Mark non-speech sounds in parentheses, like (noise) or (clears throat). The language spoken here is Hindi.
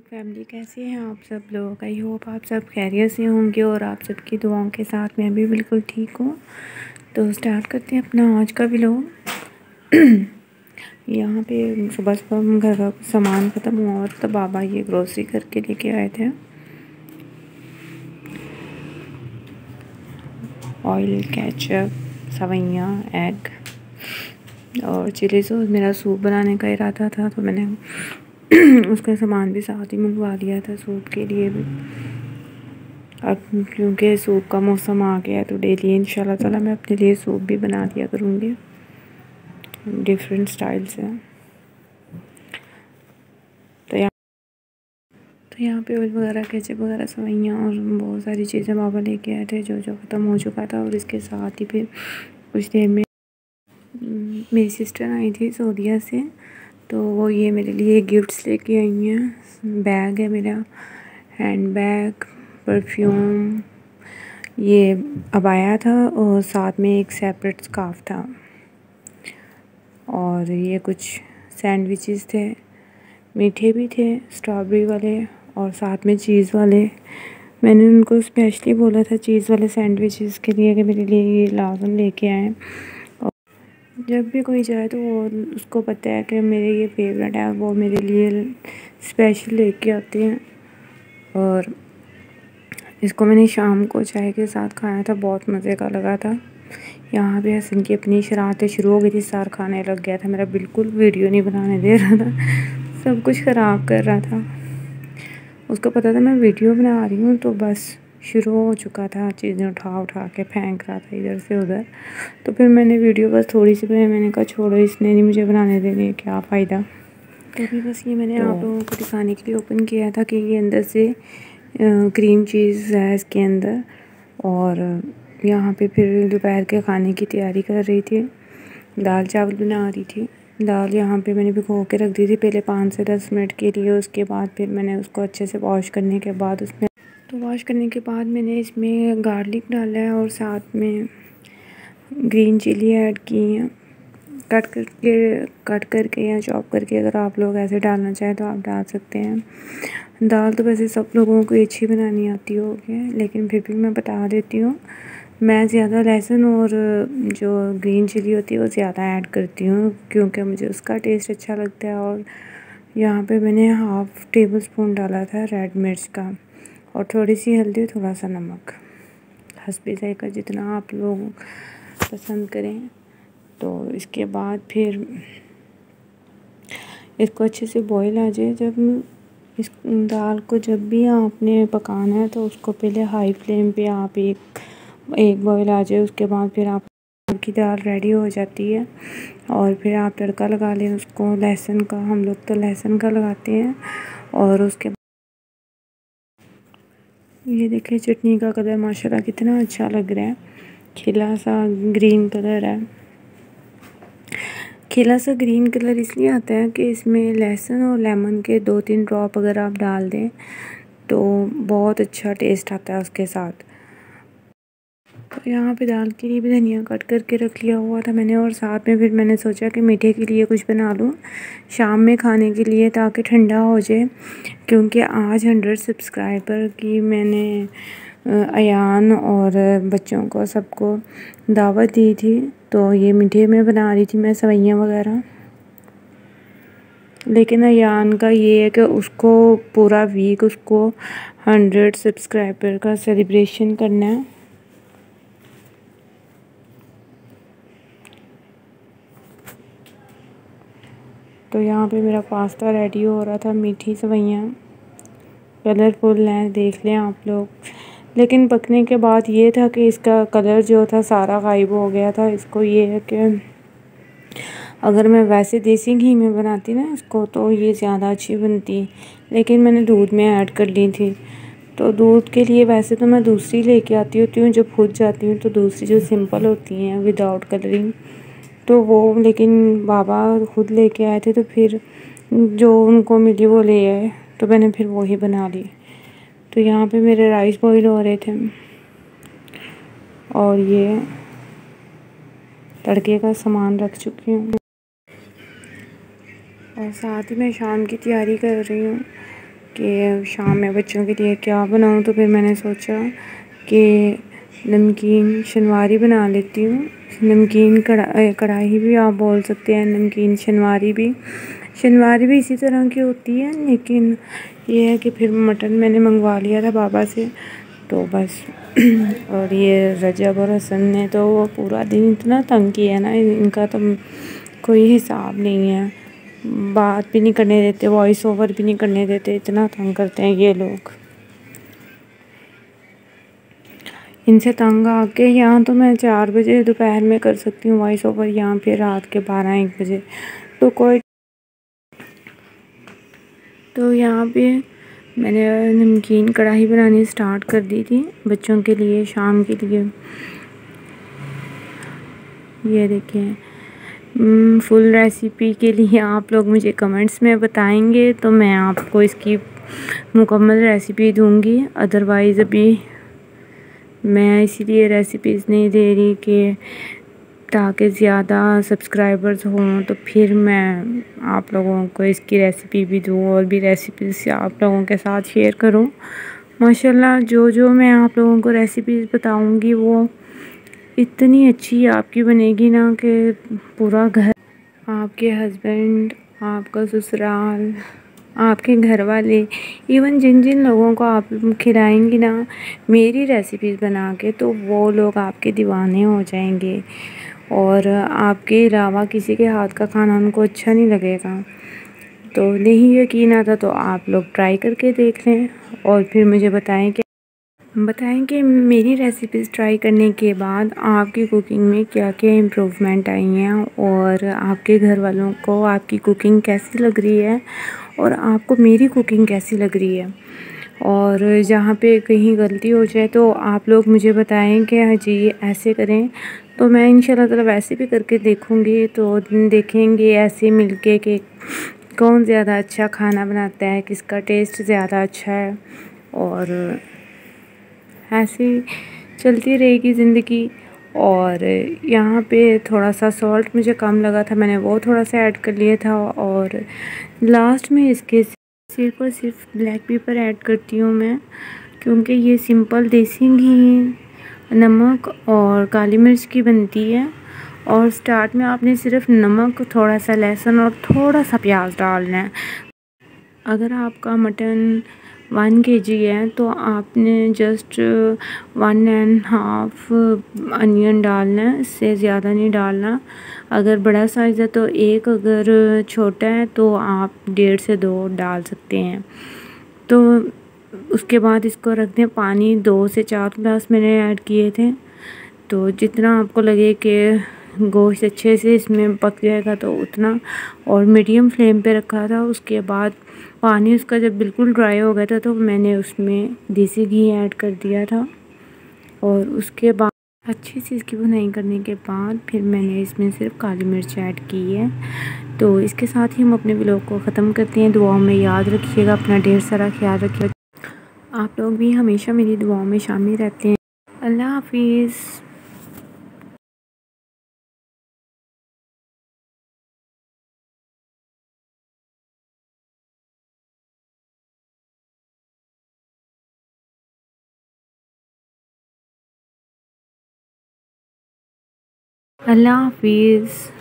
फैमिली कैसे हैं आप सब लोग? आई होप आप सब खैरियत से होंगे और आप सबकी दुआओं के साथ मैं भी बिल्कुल ठीक हूँ। तो स्टार्ट करते हैं अपना आज का व्लॉग (clears throat) यहाँ पे सुबह सुबह हम घर का सामान ख़त्म हुआ और तो बाबा ये ग्रोसरी करके लेके आए थे। ऑयल कैचअप सवैयाँ एग और चिली सॉस मेरा सूप बनाने का इरादा था तो मैंने (clears throat) उसका सामान भी साथ ही मंगवा लिया था सूप के लिए भी। अब क्योंकि सूप का मौसम आ गया तो डेली इंशाल्लाह ताला मैं अपने लिए सूप भी बना दिया करूँगी। डिफरेंट स्टाइल से तो यहाँ तो यहाँ पे ऑयल वगैरह केचप वगैरह सवैयाँ और बहुत सारी चीज़ें बाबा लेके आए थे जो जो ख़त्म हो चुका था और इसके साथ ही फिर कुछ देर में मेरी सिस्टर आई थी सऊदीया से। तो वो ये मेरे लिए गिफ्ट्स लेके आई हैं। बैग है मेरा हैंड बैग परफ्यूम ये अबाया था और साथ में एक सेपरेट स्काफ था। और ये कुछ सैंडविचेस थे, मीठे भी थे स्ट्रॉबेरी वाले और साथ में चीज़ वाले। मैंने उनको स्पेशली बोला था चीज़ वाले सैंडविचेस के लिए कि मेरे लिए ये लाजम लेके आएँ। जब भी कोई जाए तो वो उसको पता है कि मेरे ये फेवरेट है, वो मेरे लिए स्पेशल लेके आते हैं। और इसको मैंने शाम को चाय के साथ खाया था, बहुत मज़े का लगा था। यहाँ पे हसन की अपनी शरारतें शुरू हो गई थी, सार खाने लग गया था मेरा, बिल्कुल वीडियो नहीं बनाने दे रहा था, सब कुछ ख़राब कर रहा था। उसको पता था मैं वीडियो बना रही हूँ तो बस शुरू हो चुका था चीज़ें उठा उठा के फेंक रहा था इधर से उधर। तो फिर मैंने वीडियो बस थोड़ी सी बनाई मैंने कहा छोड़ो इसने नहीं मुझे बनाने देने क्या फ़ायदा? तो बस ये मैंने तो, आप लोगों को दिखाने के लिए ओपन किया था कि ये अंदर से क्रीम चीज़ है इसके अंदर और यहाँ पे फिर दोपहर के खाने की तैयारी कर रही थी। दाल चावल बना रही थी। दाल यहाँ पे मैंने भिगो के रख दी थी पहले पाँच से दस मिनट के लिए उसके बाद फिर मैंने उसको अच्छे से वॉश करने के बाद उसमें तो वॉश करने के बाद मैंने इसमें गार्लिक डाला है और साथ में ग्रीन चिली ऐड की है। कट करके कट करके या चॉप करके अगर आप लोग ऐसे डालना चाहें तो आप डाल सकते हैं। दाल तो वैसे सब लोगों को अच्छी बनानी आती होगी, लेकिन फिर भी मैं बता देती हूँ, मैं ज़्यादा लहसुन और जो ग्रीन चिली होती है वो ज़्यादा ऐड करती हूँ, क्योंकि मुझे उसका टेस्ट अच्छा लगता है और यहाँ पे मैंने हाफ़ टेबल स्पून डाला था रेड मिर्च का। और थोड़ी सी हल्दी थोड़ा सा नमक। हंसपी जायका जितना आप लोग पसंद करें तो इसके बाद फिर इसको अच्छे से बॉईल आ जाए। जब इस दाल को जब भी आपने पकाना है तो उसको पहले हाई फ्लेम पे आप एक एक बॉईल आ जाए। उसके बाद फिर आप की दाल रेडी हो जाती है और फिर आप तड़का लगा लें उसको। लहसुन का, हम लोग तो लहसुन का लगाते हैं और उसके ये देखिए चटनी का कलर, माशाल्लाह कितना अच्छा लग रहा है। खिला सा ग्रीन कलर है। खिला सा ग्रीन कलर इसलिए आता है कि इसमें लहसुन और लेमन के दो तीन ड्रॉप अगर आप डाल दें तो बहुत अच्छा टेस्ट आता है उसके साथ। यहाँ पे दाल के लिए भी धनिया कट करके रख लिया हुआ था मैंने और साथ में फिर मैंने सोचा कि मीठे के लिए कुछ बना लूँ। शाम में खाने के लिए ताकि ठंडा हो जाए, क्योंकि आज हंड्रेड सब्सक्राइबर की मैंने अयान और बच्चों को सबको दावत दी थी। तो ये मीठे में बना रही थी मैं सवैयाँ वगैरह। लेकिन अयान का ये है कि उसको पूरा वीक उसको हंड्रेड सब्सक्राइबर का सेलिब्रेशन करना है। तो यहाँ पे मेरा पास्ता रेडी हो रहा था, मीठी सवैयाँ कलरफुल हैं। देख लें आप लोग। लेकिन पकने के बाद ये था कि इसका कलर जो था, सारा गायब हो गया था। इसको ये है कि अगर मैं वैसे देसी घी में बनाती ना इसको तो ये ज़्यादा अच्छी बनती। लेकिन मैंने दूध में ऐड कर ली थी। तो दूध के लिए वैसे तो मैं दूसरी लेके आती होती हूँ, जब खुद जाती हूँ तो दूसरी जो सिंपल होती हैं विदाउट कलरिंग तो वो, लेकिन बाबा खुद लेके आए थे तो फिर जो उनको मिली वो ले आए तो मैंने फिर वही बना ली। तो यहाँ पे मेरे राइस बॉईल हो रहे थे। और ये तड़के का सामान रख चुकी हूँ। और साथ ही मैं शाम की तैयारी कर रही हूँ कि शाम में बच्चों के लिए क्या बनाऊँ तो फिर मैंने सोचा कि नमकीन शनवारी बना लेती हूँ। नमकीन कढ़ा कढ़ाई भी आप बोल सकते हैं, नमकीन शनवारी भी। शनवारी भी इसी तरह की होती है, लेकिन ये है कि फिर मटन मैंने मंगवा लिया था बाबा से तो बस। (clears throat) और ये रजब और हसन ने तो वो पूरा दिन इतना तंग किया है ना, इनका तो कोई हिसाब नहीं है। बात भी नहीं करने देते वॉइस ओवर भी नहीं करने देते, इतना तंग करते हैं ये लोग। इनसे तंग आके यहाँ तो मैं चार बजे दोपहर में कर सकती हूँ वॉइस ओवर यहाँ पे रात के बारह एक बजे। तो कोई तो यहाँ पे मैंने नमकीन कढ़ाई बनानी स्टार्ट कर दी थी बच्चों के लिए, शाम के लिए। ये देखिए फुल रेसिपी के लिए आप लोग मुझे कमेंट्स में बताएँगे तो मैं आपको इसकी मुकम्मल रेसिपी दूँगी। अदरवाइज़ अभी मैं इसीलिए रेसिपीज़ नहीं दे रही कि ताकि ज़्यादा सब्सक्राइबर्स हों तो फिर मैं आप लोगों को इसकी रेसिपी भी दूँ और भी रेसिपीज़ आप लोगों के साथ शेयर करूँ। माशाल्लाह जो जो मैं आप लोगों को रेसिपीज़ बताऊँगी, वो इतनी अच्छी आपकी बनेगी ना कि पूरा घर, आपके हस्बैंड आपका ससुराल आपके घर वाले इवन जिन जिन लोगों को आप खिलाएँगी ना, मेरी रेसिपीज़ बना के तो वो लोग आपके दीवाने हो जाएँगे। और आपके अलावा किसी के हाथ का खाना उनको अच्छा नहीं लगेगा। तो नहीं यकीन आता तो आप लोग ट्राई करके देख लें। और फिर मुझे बताएँ कि बताएँ कि मेरी रेसिपीज़ ट्राई करने के बाद आपकी कुकिंग में क्या क्या इम्प्रूवमेंट आई हैं? और आपके घर वालों को आपकी कुकिंग कैसी लग रही है? और आपको मेरी कुकिंग कैसी लग रही है? और जहाँ पे कहीं गलती हो जाए तो आप लोग मुझे बताएँ कि हाँ जी ऐसे करें। तो मैं इंशाल्लाह ताला वैसे भी करके देखूँगी तो देखेंगे ऐसे मिलके कि कौन ज़्यादा अच्छा खाना बनाता है, किसका टेस्ट ज़्यादा अच्छा है। और ऐसे चलती रहेगी ज़िंदगी। और यहाँ पे थोड़ा सा सॉल्ट मुझे कम लगा था, मैंने वो थोड़ा सा ऐड कर लिया था और लास्ट में इसके सिर्फ़ और सिर्फ़ ब्लैक पेपर ऐड करती हूँ मैं, क्योंकि ये सिंपल देसी घी, नमक और काली मिर्च की बनती है। और स्टार्ट में आपने सिर्फ़ नमक थोड़ा सा लहसुन और थोड़ा सा प्याज डालना है। अगर आपका मटन वन के जी है तो आपने just one and half onion डालना है, इससे ज़्यादा नहीं डालना। अगर बड़ा साइज़ है तो एक, अगर छोटा है तो आप डेढ़ से दो डाल सकते हैं। तो उसके बाद इसको रख दें पानी, दो से चार गिलास मैंने ऐड किए थे। तो जितना आपको लगे कि गोश्त अच्छे से इसमें पक जाएगा तो उतना और मीडियम फ्लेम पे रखा था। उसके बाद पानी उसका जब बिल्कुल ड्राई हो गया था तो मैंने उसमें देसी घी ऐड कर दिया था और उसके बाद अच्छी से इसकी बुनाई करने के बाद फिर मैंने इसमें सिर्फ़ काली मिर्च ऐड की है। तो इसके साथ ही हम अपने ब्लॉग को ख़त्म करते हैं। दुआओं में याद रखिएगा, अपना ढेर सारा ख्याल रखिएगा। आप लोग भी हमेशा मेरी दुआओं में शामिल रहते हैं। अल्लाह हाफिज़। अल्लाह हाफिज़।